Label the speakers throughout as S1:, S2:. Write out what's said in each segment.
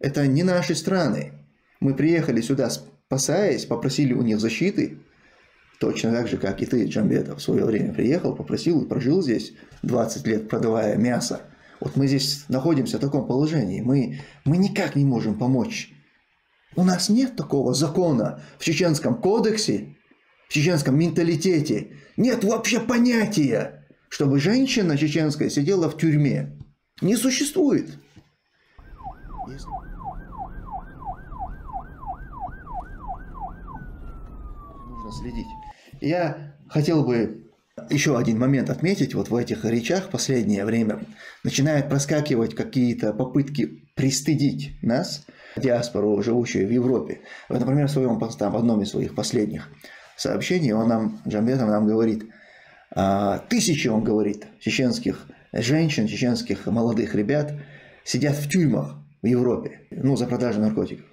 S1: Это не наши страны. Мы приехали сюда, спасаясь, попросили у них защиты, точно так же, как и ты, Джамбетов, в свое время приехал, попросил и прожил здесь 20 лет, продавая мясо. Вот мы здесь находимся в таком положении. Мы, мы никак не можем помочь. У нас нет такого закона в чеченском кодексе, в чеченском менталитете. Нет вообще понятия, чтобы женщина чеченская сидела в тюрьме. Не существует. Нужно следить. Я хотел бы еще один момент отметить. Вот в этих речах в последнее время начинают проскакивать какие-то попытки пристыдить нас, диаспору, живущую в Европе. Вот, например, в, своем, там, в одном из своих последних сообщений он нам, Джамбетов нам говорит, а, тысячи, он говорит, чеченских женщин, чеченских молодых ребят сидят в тюрьмах в Европе, ну, за продажу наркотиков.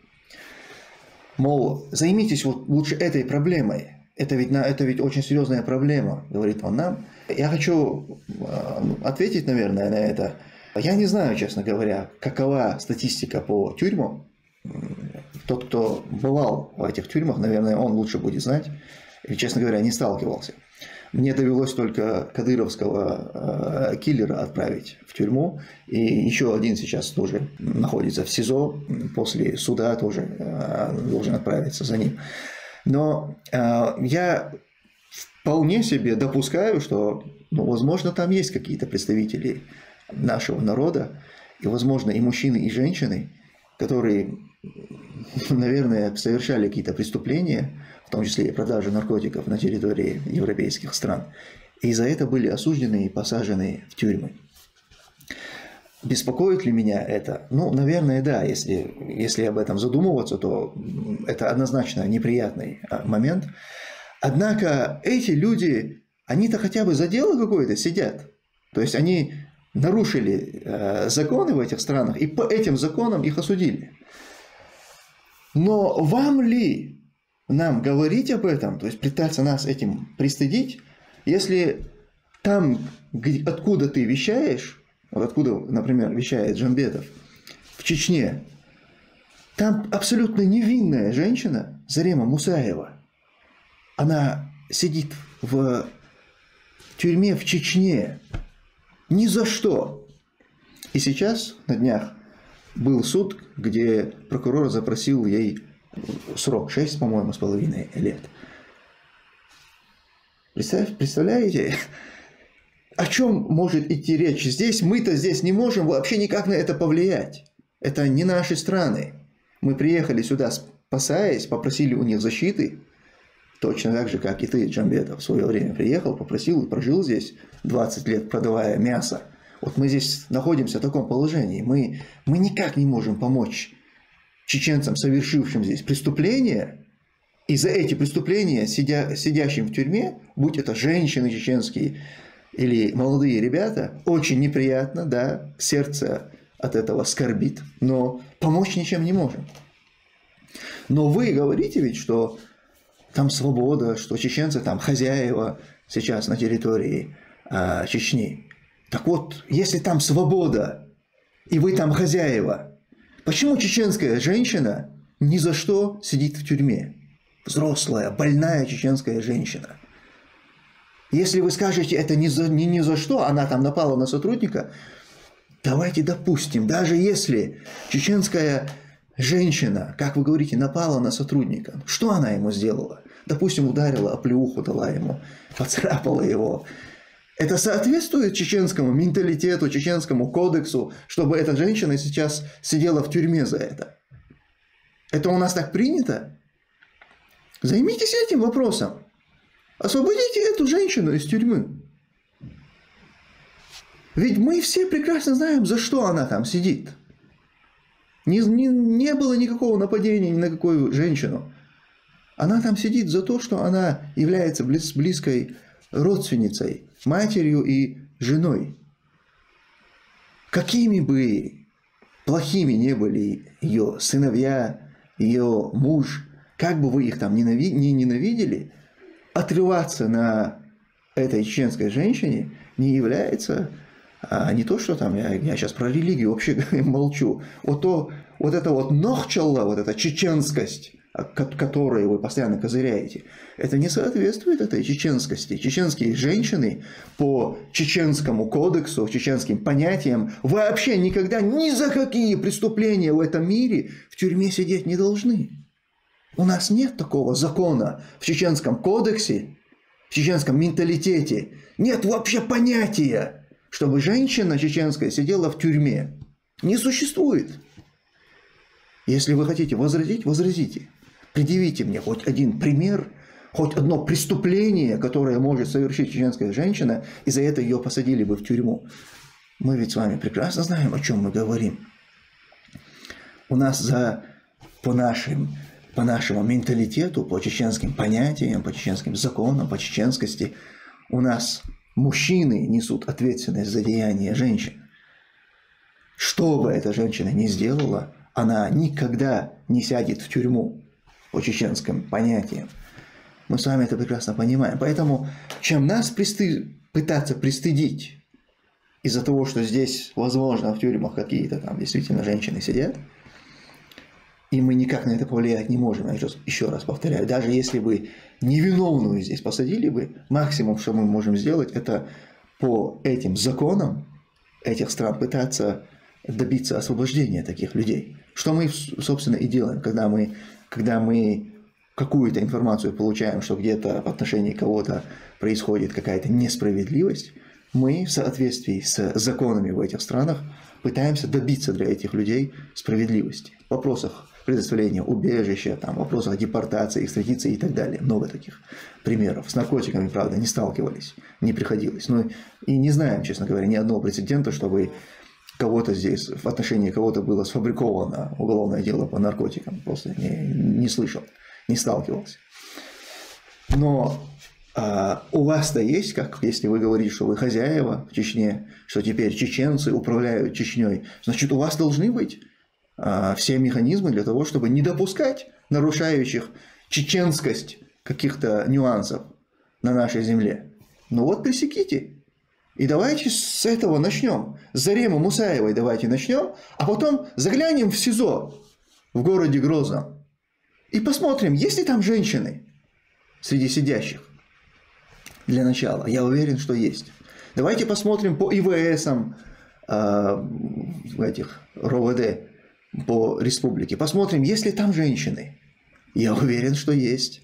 S1: Мол, займитесь вот лучше этой проблемой, это ведь, это ведь очень серьезная проблема, говорит он нам. Я хочу а, ответить, наверное, на это. Я не знаю, честно говоря, какова статистика по тюрьмам. Тот, кто бывал в этих тюрьмах, наверное, он лучше будет знать. И, честно говоря, не сталкивался. Мне довелось только кадыровского э, киллера отправить в тюрьму, и еще один сейчас тоже находится в СИЗО, после суда тоже э, должен отправиться за ним. Но э, я вполне себе допускаю, что, ну, возможно, там есть какие-то представители нашего народа, и, возможно, и мужчины, и женщины, которые, наверное, совершали какие-то преступления, в том числе и продажу наркотиков на территории европейских стран, и за это были осуждены и посажены в тюрьмы. Беспокоит ли меня это? Ну, наверное, да. Если, если об этом задумываться, то это однозначно неприятный а, момент. Однако эти люди, они-то хотя бы за дело какое-то сидят. То есть они нарушили э, законы в этих странах, и по этим законам их осудили. Но вам ли нам говорить об этом, то есть пытаться нас этим пристыдить, если там, откуда ты вещаешь, вот откуда, например, вещает Джамбетов, в Чечне, там абсолютно невинная женщина, Зарема Мусаева, она сидит в тюрьме в Чечне ни за что. И сейчас на днях был суд, где прокурор запросил ей срок 6, по-моему, с половиной лет. Представь, представляете, о чем может идти речь? Здесь мы-то здесь не можем вообще никак на это повлиять. Это не наши страны. Мы приехали сюда спасаясь, попросили у них защиты, точно так же, как и ты, Джамбетов, в свое время приехал, попросил и прожил здесь 20 лет, продавая мясо. Вот мы здесь находимся в таком положении. Мы, мы никак не можем помочь чеченцам, совершившим здесь преступления, и за эти преступления, сидя, сидящим в тюрьме, будь это женщины чеченские, или молодые ребята, очень неприятно, да, сердце от этого скорбит, но помочь ничем не можем. Но вы говорите ведь, что там свобода, что чеченцы там хозяева сейчас на территории а, Чечни. Так вот, если там свобода, и вы там хозяева, почему чеченская женщина ни за что сидит в тюрьме? Взрослая, больная чеченская женщина – если вы скажете это ни за, ни, ни за что, она там напала на сотрудника, давайте допустим, даже если чеченская женщина, как вы говорите, напала на сотрудника, что она ему сделала? Допустим, ударила, оплеуху дала ему, поцарапала его. Это соответствует чеченскому менталитету, чеченскому кодексу, чтобы эта женщина сейчас сидела в тюрьме за это? Это у нас так принято? Займитесь этим вопросом. Освободите эту женщину из тюрьмы. Ведь мы все прекрасно знаем, за что она там сидит. Не, не, не было никакого нападения ни на какую женщину. Она там сидит за то, что она является близ, близкой родственницей, матерью и женой. Какими бы плохими не были ее сыновья, ее муж, как бы вы их там ненави- не ненавидели, отрываться на этой чеченской женщине не является а не то, что там, я, я сейчас про религию вообще молчу, вот то, вот это вот нохчалла, вот эта чеченскость, которой вы постоянно козыряете, это не соответствует этой чеченскости. Чеченские женщины по чеченскому кодексу, чеченским понятиям вообще никогда ни за какие преступления в этом мире в тюрьме сидеть не должны. У нас нет такого закона в чеченском кодексе, в чеченском менталитете. Нет вообще понятия, чтобы женщина чеченская сидела в тюрьме. Не существует. Если вы хотите возразить, возразите. Предъявите мне хоть один пример, хоть одно преступление, которое может совершить чеченская женщина, и за это ее посадили бы в тюрьму. Мы ведь с вами прекрасно знаем, о чем мы говорим. У нас за, по, нашим, по нашему менталитету, по чеченским понятиям, по чеченским законам, по чеченскости, у нас мужчины несут ответственность за деяния женщин. Что бы эта женщина ни сделала, она никогда не сядет в тюрьму по чеченским понятиям. Мы с вами это прекрасно понимаем. Поэтому, чем нас присты... пытаться пристыдить из-за того, что здесь, возможно, в тюрьмах какие-то там действительно женщины сидят, и мы никак на это повлиять не можем. Я еще раз повторяю, даже если бы невиновную здесь посадили бы, максимум, что мы можем сделать, это по этим законам этих стран пытаться добиться освобождения таких людей. Что мы, собственно, и делаем, когда мы когда мы какую-то информацию получаем, что где-то в отношении кого-то происходит какая-то несправедливость, мы в соответствии с законами в этих странах пытаемся добиться для этих людей справедливости. В вопросах предоставления убежища, там, вопросах депортации, экстрадиции и так далее. Много таких примеров. С наркотиками, правда, не сталкивались, не приходилось. Но и не знаем, честно говоря, ни одного прецедента, чтобы кого-то здесь, в отношении кого-то было сфабриковано уголовное дело по наркотикам. Просто не, не слышал, не сталкивался. Но а, у вас-то есть, как если вы говорите, что вы хозяева в Чечне, что теперь чеченцы управляют Чечней, значит, у вас должны быть а, все механизмы для того, чтобы не допускать нарушающих чеченскость каких-то нюансов на нашей земле. Ну вот пресеките, и давайте с этого начнем. С Заремы Мусаевой давайте начнем, а потом заглянем в СИЗО в городе Грозном и посмотрим, есть ли там женщины среди сидящих. Для начала. Я уверен, что есть. Давайте посмотрим по ИВСам э, этих РОВД по республике. Посмотрим, есть ли там женщины. Я уверен, что есть.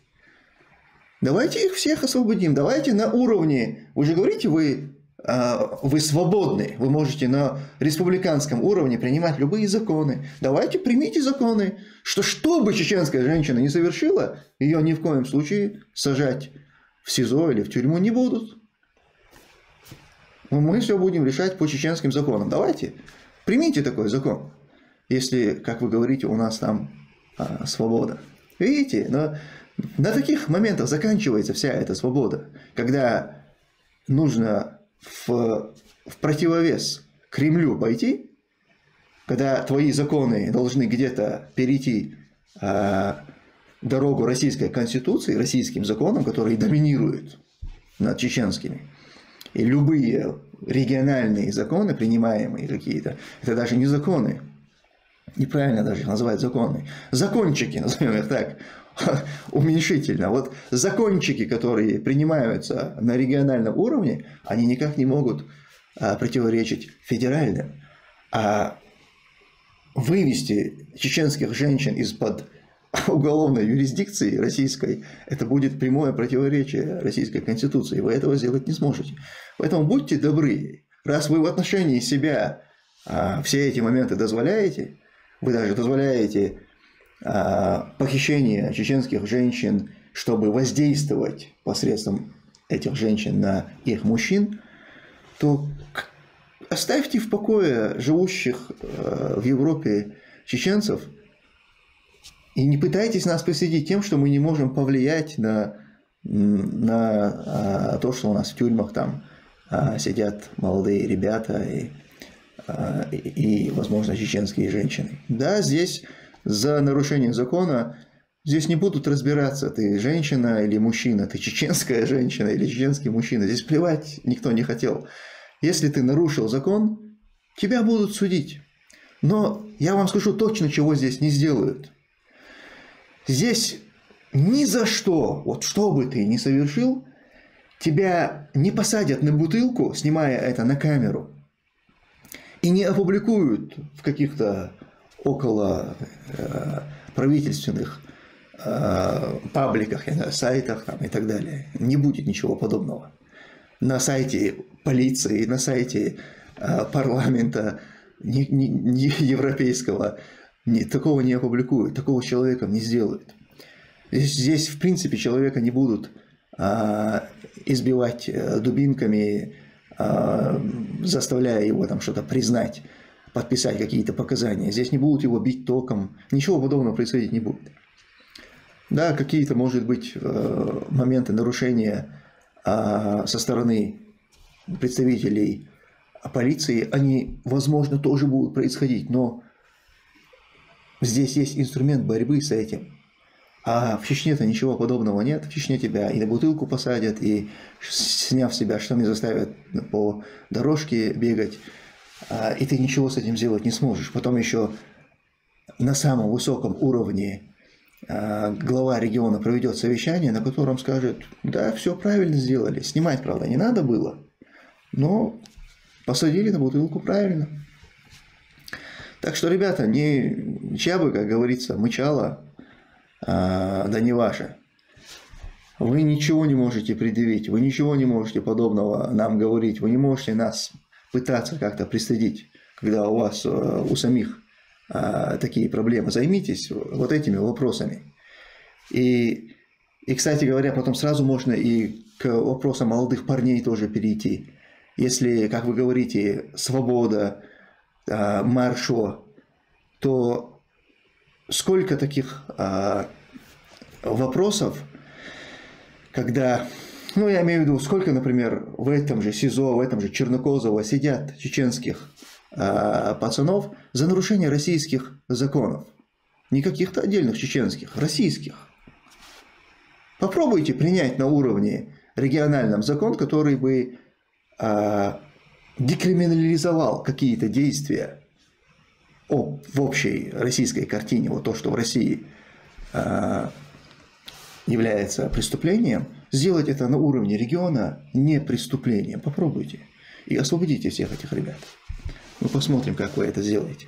S1: Давайте их всех освободим. Давайте на уровне. Вы же говорите, вы а, вы свободны, вы можете на республиканском уровне принимать любые законы. Давайте примите законы, что что бы чеченская женщина не совершила, ее ни в коем случае сажать в СИЗО или в тюрьму не будут. Мы все будем решать по чеченским законам. Давайте, примите такой закон, если, как вы говорите, у нас там а, свобода. Видите, но на таких моментах заканчивается вся эта свобода, когда нужно в, в противовес Кремлю пойти, когда твои законы должны где-то перейти э, дорогу российской конституции, российским законам, которые доминируют над чеченскими. И любые региональные законы, принимаемые какие-то, это даже не законы, неправильно даже их называть законы, закончики, назовем их так, уменьшительно. Вот закончики, которые принимаются на региональном уровне, они никак не могут а, противоречить федеральным. А вывести чеченских женщин из-под уголовной юрисдикции российской, это будет прямое противоречие российской конституции. Вы этого сделать не сможете. Поэтому будьте добры, раз вы в отношении себя а, все эти моменты дозволяете, вы даже дозволяете похищение чеченских женщин, чтобы воздействовать посредством этих женщин на их мужчин, то оставьте в покое живущих э, в Европе чеченцев и не пытайтесь нас присоединить тем, что мы не можем повлиять на, на а, то, что у нас в тюрьмах там сидят молодые ребята и, и возможно, чеченские женщины. Да, здесь за нарушение закона здесь не будут разбираться, ты женщина или мужчина, ты чеченская женщина или чеченский мужчина. Здесь плевать никто не хотел. Если ты нарушил закон, тебя будут судить. Но я вам скажу точно, чего здесь не сделают. Здесь ни за что, вот что бы ты ни совершил, тебя не посадят на бутылку, снимая это на камеру, и не опубликуют в каких-то около э, правительственных э, пабликах, сайтах там, и так далее. Не будет ничего подобного. На сайте полиции, на сайте э, парламента не, не, не европейского не, такого не опубликуют, такого человека не сделают. Здесь, здесь в принципе человека не будут а, избивать дубинками, а, заставляя его там что-то признать, подписать какие-то показания. Здесь не будут его бить током, ничего подобного происходить не будет. Да, какие-то, может быть, э, моменты нарушения а, со стороны представителей полиции, они, возможно, тоже будут происходить, но здесь есть инструмент борьбы с этим. А в Чечне-то ничего подобного нет. В Чечне тебя и на бутылку посадят, и сняв себя штаны заставят по дорожке бегать, и ты ничего с этим сделать не сможешь. Потом еще на самом высоком уровне а, глава региона проведет совещание, на котором скажет, да, все правильно сделали, снимать, правда, не надо было, но посадили на бутылку правильно. Так что, ребята, не чабы, как говорится, мычало, а, да не ваше. Вы ничего не можете предъявить, вы ничего не можете подобного нам говорить, вы не можете нас пытаться как-то пристыдить, когда у вас, э, у самих а, такие проблемы. Займитесь вот этими вопросами. И, и, кстати говоря, потом сразу можно и к вопросам молодых парней тоже перейти. Если, как вы говорите, свобода, а, маршо, то сколько таких вопросов, когда, ну, я имею в виду, сколько, например, в этом же СИЗО, в этом же Чернокозово сидят чеченских а, пацанов за нарушение российских законов. Не каких-то отдельных чеченских, российских. Попробуйте принять на уровне региональном закон, который бы а, декриминализовал какие-то действия о, в общей российской картине, вот то, что в России э, является преступлением, сделать это на уровне региона не преступлением. Попробуйте. И освободите всех этих ребят. Мы посмотрим, как вы это сделаете.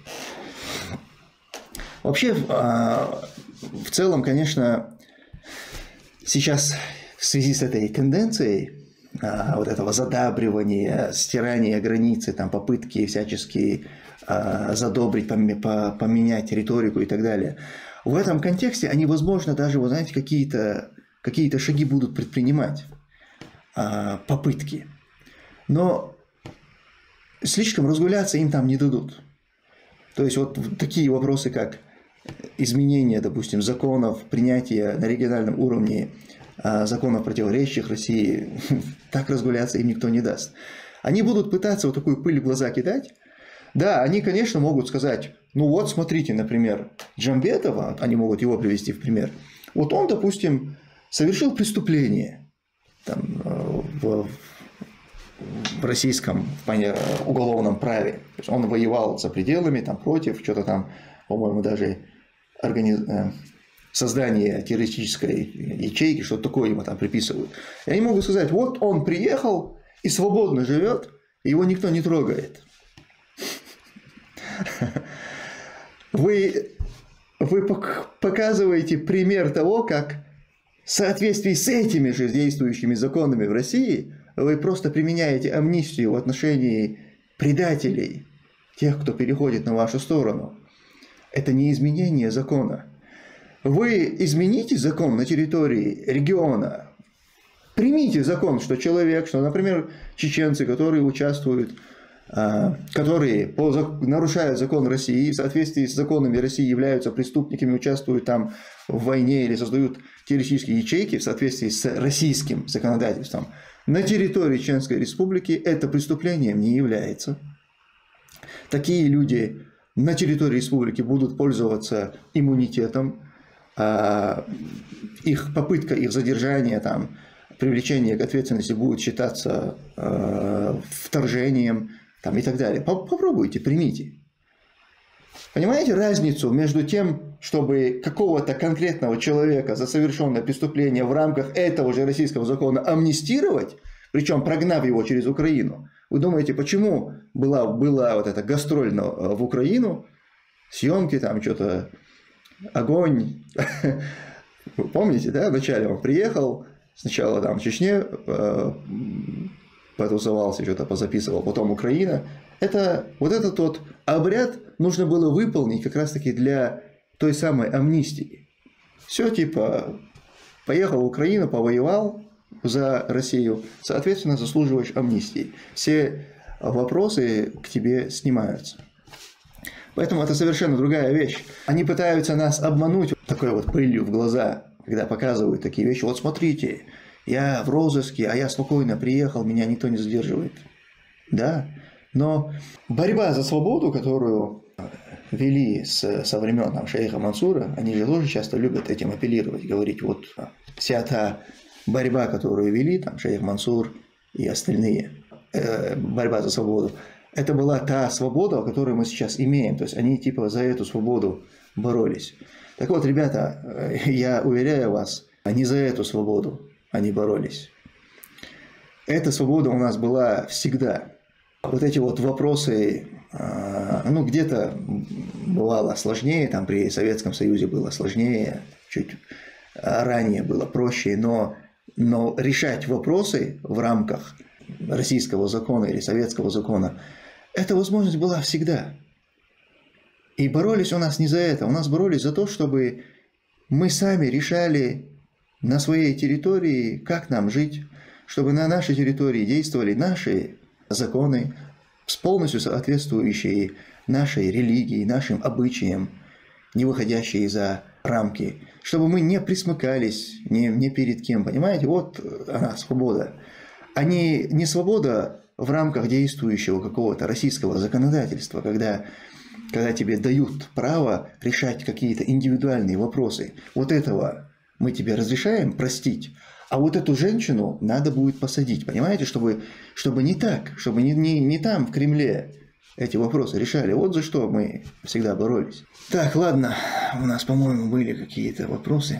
S1: Вообще, в целом, конечно, сейчас в связи с этой тенденцией э, вот этого задабривания, стирания границы, там, попытки всяческие а, задобрить, поменять риторику и так далее. В этом контексте они, возможно, даже, вы знаете, какие-то какие шаги будут предпринимать, а, попытки. Но слишком разгуляться им там не дадут. То есть вот такие вопросы, как изменение, допустим, законов, принятие на региональном уровне а, законов, противоречащих России, так разгуляться им никто не даст. Они будут пытаться вот такую пыль в глаза кидать, да, они, конечно, могут сказать, ну вот, смотрите, например, Джамбетова, они могут его привести в пример. Вот он, допустим, совершил преступление там, э, в, в российском уголовном праве. То есть он воевал за пределами, там, против, что-то там, по-моему, даже организ... Э, создание террористической ячейки, что-то такое ему там приписывают. И они могут сказать, вот он приехал и свободно живет, его никто не трогает. Вы, вы показываете пример того, как в соответствии с этими же действующими законами в России вы просто применяете амнистию в отношении предателей, тех, кто переходит на вашу сторону. Это не изменение закона. Вы измените закон на территории региона, примите закон, что человек, что, например, чеченцы, которые участвуют а, которые по, нарушают закон России, в соответствии с законами России являются преступниками, участвуют там в войне или создают террористические ячейки в соответствии с российским законодательством, на территории Чеченской Республики это преступлением не является. Такие люди на территории республики будут пользоваться иммунитетом, а, их попытка их задержания, там, привлечение к ответственности будет считаться а, вторжением там, и так далее. Попробуйте, примите. Понимаете разницу между тем, чтобы какого-то конкретного человека за совершенное преступление в рамках этого же российского закона амнистировать, причем прогнав его через Украину? Вы думаете, почему была, была вот эта гастроль в Украину, съемки там что-то, огонь. Вы помните, да, вначале он приехал, сначала там в Чечне э, потусовался, что-то позаписывал, потом Украина. Это, вот этот тот обряд нужно было выполнить как раз-таки для той самой амнистии. Все типа, поехал в Украину, повоевал за Россию, соответственно, заслуживаешь амнистии. Все вопросы к тебе снимаются. Поэтому это совершенно другая вещь. Они пытаются нас обмануть такой вот пылью в глаза, когда показывают такие вещи. Вот смотрите, я в розыске, а я спокойно приехал, меня никто не задерживает. Да, но борьба за свободу, которую вели с, со времен там, шейха Мансура, они же тоже часто любят этим апеллировать, говорить, вот вся та борьба, которую вели там шейх Мансур и остальные, э, борьба за свободу, это была та свобода, которую мы сейчас имеем. То есть они типа за эту свободу боролись. Так вот, ребята, э, я уверяю вас, они за эту свободу они боролись. Эта свобода у нас была всегда. Вот эти вот вопросы, а, ну, где-то бывало сложнее, там при Советском Союзе было сложнее, чуть ранее было проще, но, но решать вопросы в рамках российского закона или советского закона эта возможность была всегда. И боролись у нас не за это, у нас боролись за то, чтобы мы сами решали на своей территории, как нам жить, чтобы на нашей территории действовали наши законы, полностью соответствующие нашей религии, нашим обычаям, не выходящие за рамки, чтобы мы не присмыкались ни, ни перед кем, понимаете? Вот она, свобода. А не, не свобода в рамках действующего какого-то российского законодательства, когда, когда тебе дают право решать какие-то индивидуальные вопросы. Вот этого мы тебе разрешаем простить, а вот эту женщину надо будет посадить, понимаете, чтобы, чтобы не так, чтобы не, не, не там, в Кремле, эти вопросы решали. Вот за что мы всегда боролись. Так, ладно, у нас, по-моему, были какие-то вопросы.